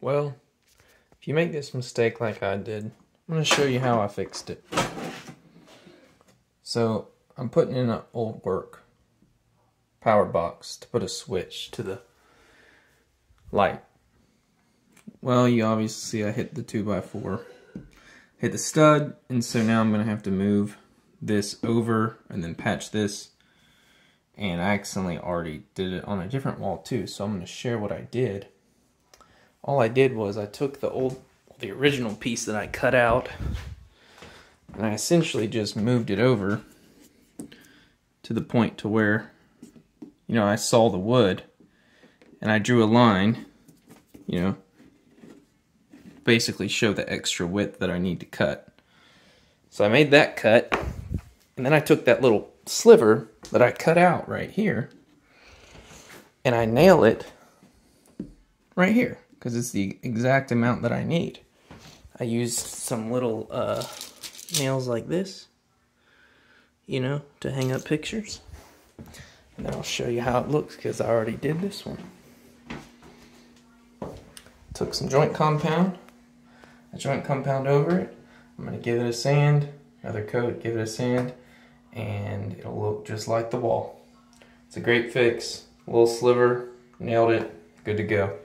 Well, if you make this mistake like I did, I'm going to show you how I fixed it. So, I'm putting in an old work power box to put a switch to the light. Well, you obviously see I hit the 2x4, hit the stud, and so now I'm going to have to move this over and then patch this. And I accidentally already did it on a different wall too, so I'm going to share what I did all I did was I took the old, the original piece that I cut out, and I essentially just moved it over to the point to where, you know, I saw the wood, and I drew a line, you know, basically show the extra width that I need to cut. So I made that cut, and then I took that little sliver that I cut out right here, and I nail it right here because it's the exact amount that I need. I used some little uh, nails like this, you know, to hang up pictures. And then I'll show you how it looks because I already did this one. Took some joint compound, a joint compound over it. I'm going to give it a sand, another coat, give it a sand, and it'll look just like the wall. It's a great fix. A little sliver, nailed it, good to go.